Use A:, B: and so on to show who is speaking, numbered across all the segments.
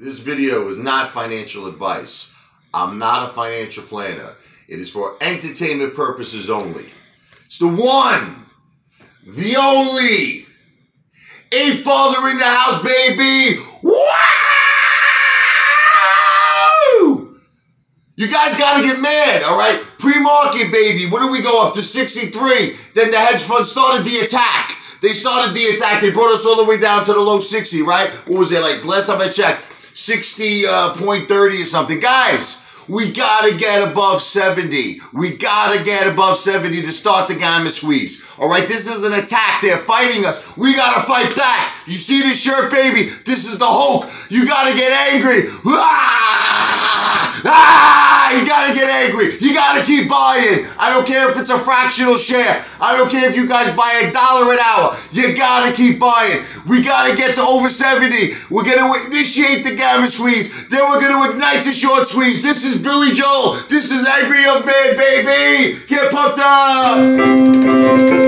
A: This video is not financial advice. I'm not a financial planner. It is for entertainment purposes only. It's the one, the only, Apefather in the house, baby. You guys gotta get mad, all right? Pre-market, baby. What do we go up to 63? Then the hedge fund started the attack. They started the attack. They brought us all the way down to the low 60, right? What was it like? Last time I checked, 60.30 uh, or something. Guys, we gotta get above 70. We gotta get above 70 to start the gamma squeeze. All right, this is an attack. They're fighting us. We gotta fight back. You see this shirt, baby? This is the Hulk. You gotta get angry. Ah! Ah! Gotta get angry. You gotta keep buying. I don't care if it's a fractional share. I don't care if you guys buy a dollar an hour. You gotta keep buying. We gotta get to over 70. We're gonna initiate the gamma squeeze. Then we're gonna ignite the short squeeze. This is Billy Joel. This is Angry Young Man, baby. Get pumped up.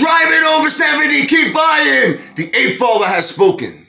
A: Driving over 70, keep buying. The Apefather has spoken.